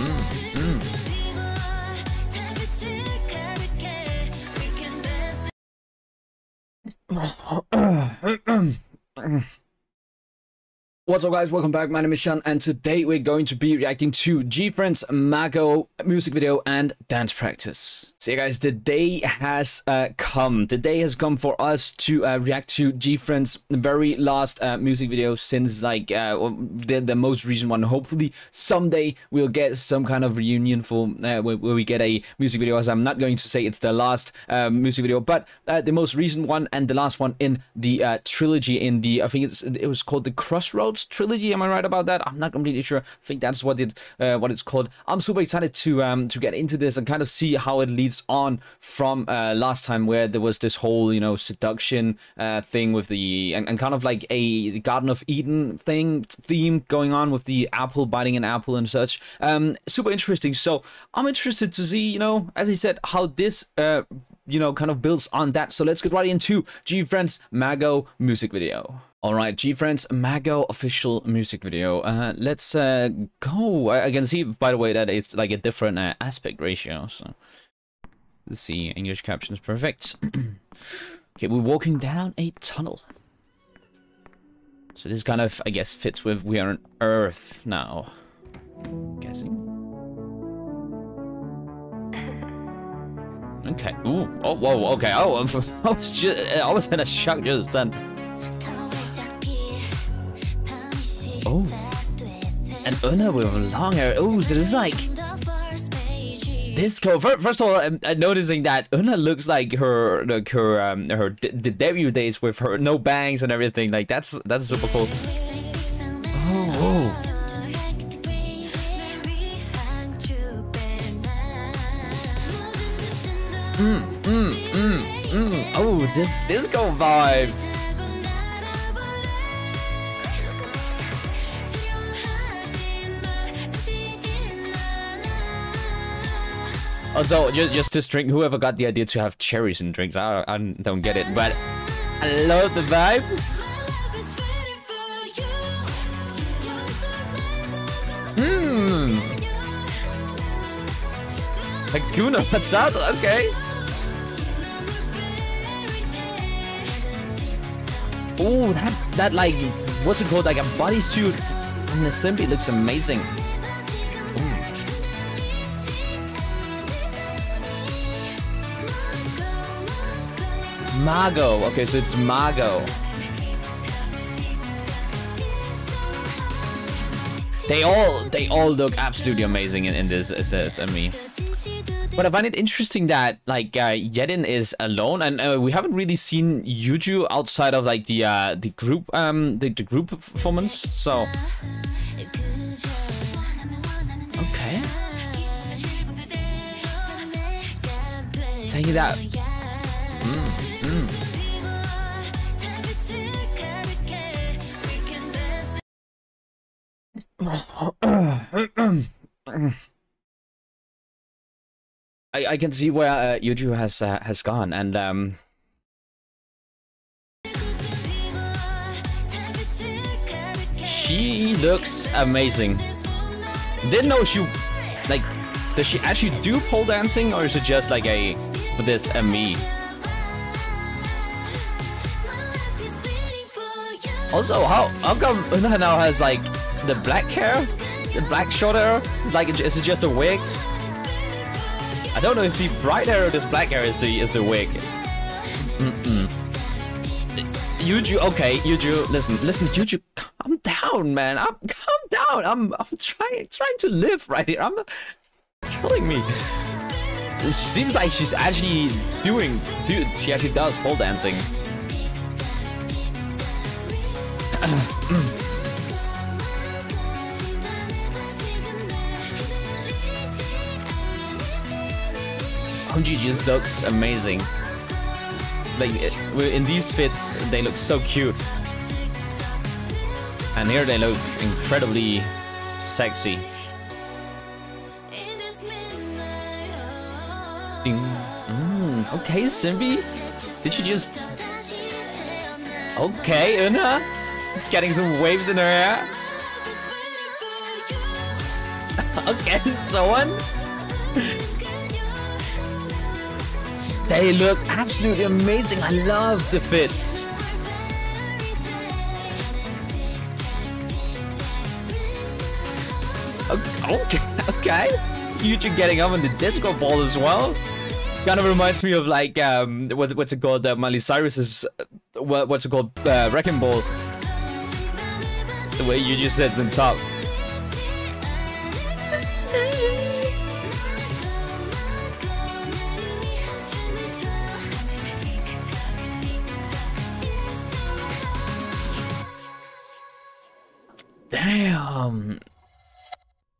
Mm, mm. What's up guys, welcome back, my name is Shun and today we're going to be reacting to GFriend's Mago music video and dance practice. So yeah guys, the day has uh, come. The day has come for us to uh, react to GFriend's very last uh, music video since like uh, the, the most recent one. Hopefully someday we'll get some kind of reunion for uh, where, where, we get a music video as I'm not going to say it's the last uh, music video, but the most recent one and the last one in the trilogy in the, I think it was called the Crossroads trilogy. Am I right about that? I'm not completely sure. I think that's what it uh, what it's called. I'm super excited to um to get into this and kind of see how it leads on from uh, last time where there was this whole you know seduction uh, thing with the and, and kind of like a Garden of Eden thing theme going on with the apple biting an apple and such. Um, super interesting. So I'm interested to see you know as I said how this uh you know kind of builds on that. So let's get right into GFriend's Mago music video. All right, GFriend's, Mago official music video. Uh, let's uh, go. I, I, can see, by the way, that it's like a different uh, aspect ratio. So let's see. English captions perfect. okay, we're walking down a tunnel. So this kind of, I guess, fits with we are on Earth now. I'm guessing. Okay. Ooh. Oh. Whoa. Okay. Oh. I was just. I was in a shock just then. Oh. And Eunha with long hair. Oh, so this is like disco. First of all, I'm, noticing that Eunha looks like her, like her, um, her the debut days with her no bangs and everything. Like that's that's super cool. Oh. oh. Mm, mm, mm, mm. Oh, this disco vibe. Also, just, just to drink, whoever got the idea to have cherries in drinks, I, I don't get it, but I love the vibes. Mmm. Hakuna Matata, okay. Oh, that, that like, what's it called? Like a bodysuit from the SinB looks amazing. Mago. Okay, so it's Mago. They all they all look absolutely amazing in, in this as this I mean. But I find it interesting that like uh, Yerin is alone, and uh, we haven't really seen Yuju outside of like the uh, the group um the, the group performance. So okay, taking that. I, I can see where uh, Yuju has uh, has gone, and um, she looks amazing. Didn't know she like. Does she actually do pole dancing, or is it just like a this and me? Also, how how come Eunha now has like the black hair? The black short hair? Like, is it just a wig? I don't know if the bright hair or this black hair is the is the wig. Mm -mm. Yuju, okay, Yuju, listen, listen, Yuju, calm down, man. I'm calm down. I'm I'm trying trying to live right here. I'm killing me. It seems like she's actually doing, dude. She actually does pole dancing. Umji just looks amazing. Like, in these fits, they look so cute. And here they look incredibly sexy. Mm, okay, SinB. Did you just... Okay, Eunha. Getting some waves in her hair. okay, so on. They look absolutely amazing. I love the fits. Okay, okay. Future getting up on the disco ball as well. Kind of reminds me of like um, what, what's it called? Uh, Miley Cyrus's uh, what, what's it called? Uh, Wrecking Ball. The way you just sits on top. Damn.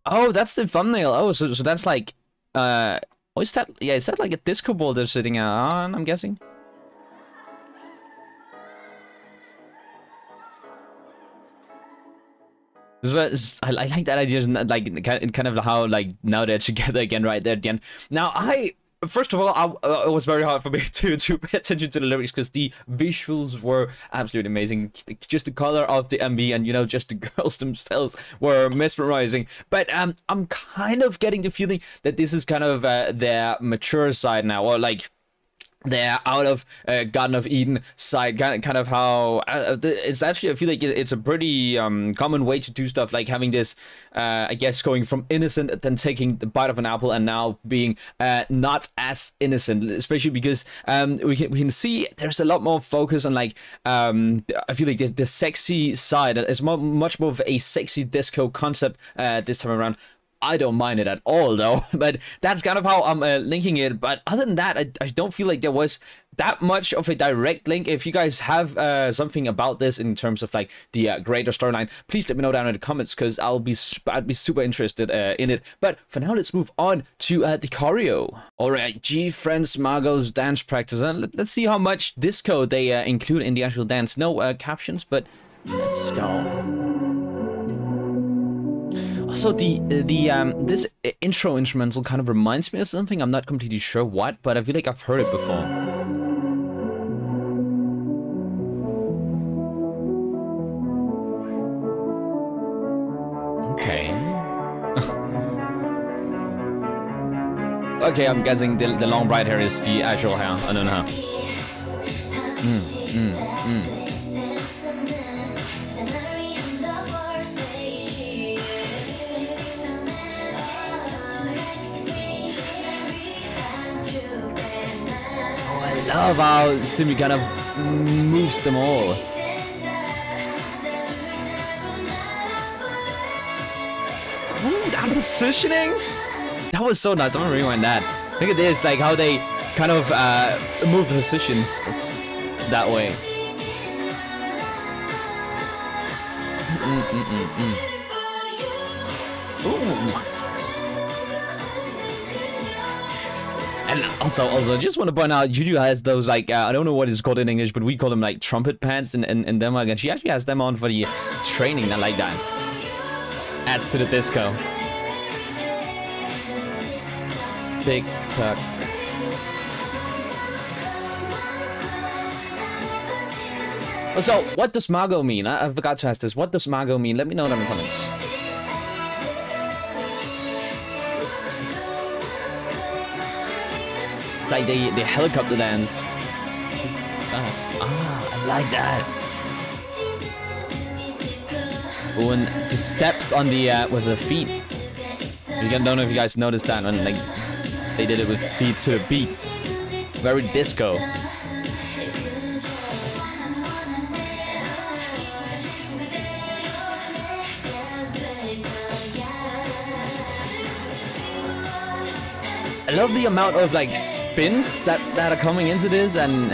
Oh, that's the thumbnail. Oh, so so that's like uh oh is that yeah, is that like a disco ball they're sitting on, I'm guessing? This I, I like that idea, like kind of how like now they're together again right there at the end. Now I first of all, I, uh, it was very hard for me to, to pay attention to the lyrics because the visuals were absolutely amazing. Just the color of the MV and, you know, just the girls themselves were mesmerizing. But um, I'm kind of getting the feeling that this is kind of uh, their mature side now, or like they're out of uh, Garden of Eden side, kind of, how uh, it's actually I feel like it's a pretty um, common way to do stuff, like having this, uh, I guess, going from innocent then taking the bite of an apple and now being uh, not as innocent, especially because um, we can we can see there's a lot more focus on like um, I feel like the, the sexy side. Is much more of a sexy disco concept uh, this time around I don't mind it at all though, but that's kind of how I'm uh, linking it. But other than that, I, I don't feel like there was that much of a direct link. If you guys have uh, something about this in terms of like the uh, greater storyline, please let me know down in the comments because I'll be I'd be super interested uh, in it. But for now, let's move on to uh, the choreo. All right, G Friends Mago's dance practice. Uh, let, us see how much disco they uh, include in the actual dance. No captions, but let's go. Also, the the um this intro instrumental kind of reminds me of something. I'm not completely sure what, but I feel like I've heard it before. Okay. okay, I'm guessing the, the long right hair is the actual hair. I don't know. Mm, mm, mm. Love how SinB kind of moves them all. Ooh, that positioning? That was so nice. I'm gonna rewind that. Look at this, like how they kind of uh, move the positions That's that way. Mm -mm -mm Ooh. And also, also, just want to point out, Yuju has those like uh, I don't know what it's called in English, but we call them like trumpet pants in, in, in Denmark, and she actually has them on for the training. I like that. Adds to the disco. Tick tock. So, what does Mago mean? I, I forgot to ask this. What does Mago mean? Let me know in the comments. It's like the, the helicopter dance. Ah, I like that. When the steps on the uh, with the feet. I don't know if you guys noticed that when like they did it with feet to the beat. Very disco. I love the amount of like spins that that are coming into this, and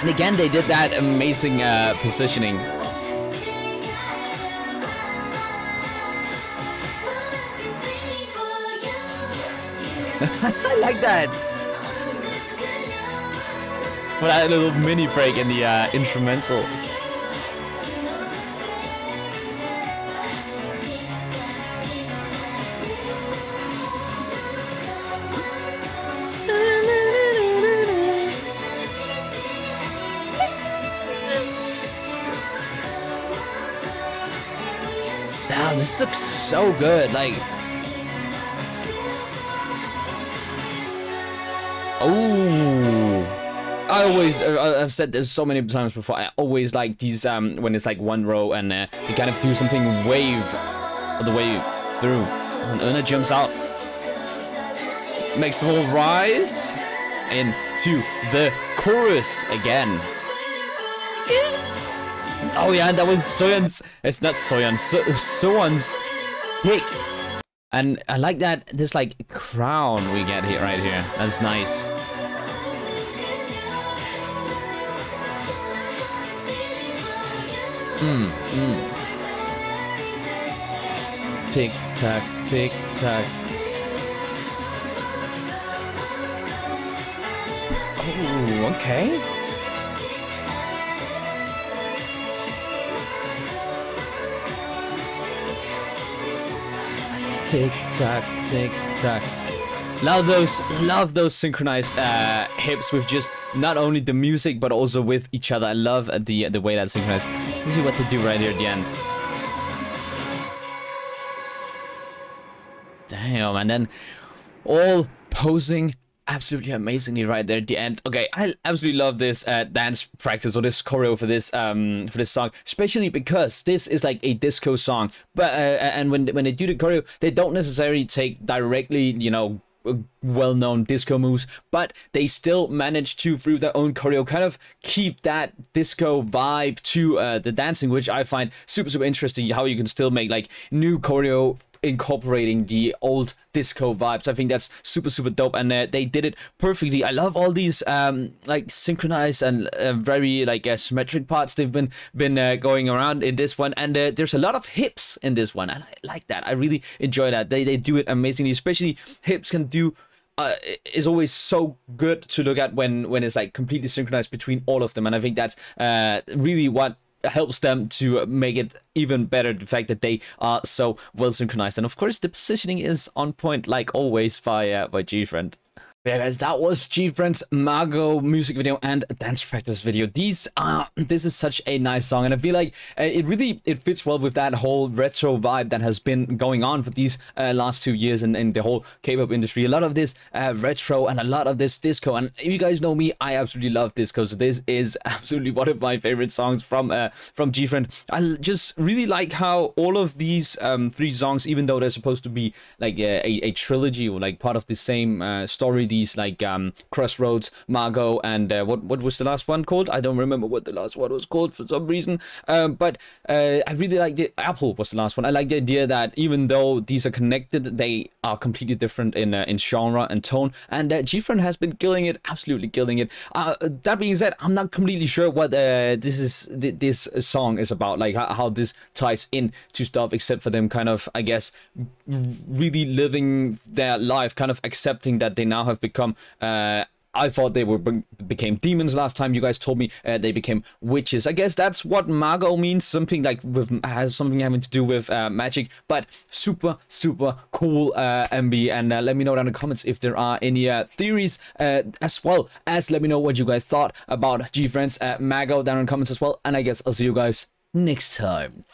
and again they did that amazing uh, positioning. I like that. But that little mini break in the uh, instrumental. This looks so good. Like, oh. I always, uh, I've said this so many times before. I always like these um when it's like one row and uh, you kind of do something wave the way through, and it jumps out, makes them all rise into the chorus again. Oh yeah, that was Soyeon's. It's not Soyeon. So, Soyeon's pick. And I like that. This like crown we get here right here. That's nice. Mm, mm. Tick tock, tick tock. Oh, okay. Tick tock, tick tock. Love those, love those synchronized uh, hips with just not only the music but also with each other. I love the the way that's synchronized. Let's see what to do right here at the end. Damn, and then all posing absolutely amazingly right there at the end. Okay, I absolutely love this uh, dance practice or this choreo for this um for this song, especially because this is like a disco song. But uh, and when when they do the choreo, they don't necessarily take directly, you know, well-known disco moves, but they still manage to, through their own choreo, kind of keep that disco vibe to uh, the dancing, which I find super, super interesting. How you can still make like new choreo incorporating the old disco vibes. I think that's super super dope, and uh, they did it perfectly. I love all these um like synchronized and uh, very like uh, symmetric parts they've been been uh, going around in this one, and uh, there's a lot of hips in this one, and I like that. I really enjoy that. They they do it amazingly, especially hips can do uh, is always so good to look at when when it's like completely synchronized between all of them and i think that's uh, really what helps them to make it even better the fact that they are so well synchronized and of course the positioning is on point like always by uh, by GFriend. Guys, that was GFriend's Mago music video and dance practice video. These are, this is such a nice song, and I feel like uh, it really, it fits well with that whole retro vibe that has been going on for these uh, last two years in, in the whole K-pop industry. A lot of this uh, retro and a lot of this disco, and if you guys know me, I absolutely love disco, so this is absolutely one of my favorite songs from uh, from GFriend. I just really like how all of these um, three songs, even though they're supposed to be like a, a, trilogy or like part of the same uh, story, like um, Crossroads, Mago, and uh, what what was the last one called? I don't remember what the last one was called for some reason. Um, but uh, I really like the Apple was the last one. I like the idea that even though these are connected, they are completely different in uh, in genre and tone. And uh, GFriend has been killing it, absolutely killing it. Uh, that being said, I'm not completely sure what uh, this is th this song is about, like how this ties in to stuff, except for them kind of, I guess, really living their life, kind of accepting that they now have become uh, I thought they were became demons last time. You guys told me uh, they became witches. I guess that's what mago means. Something like with has something having to do with uh, magic. But super super cool uh, MV. And uh, let me know down in the comments if there are any uh, theories uh, as well as let me know what you guys thought about GFriend's uh, mago down in the comments as well. And I guess I'll see you guys next time.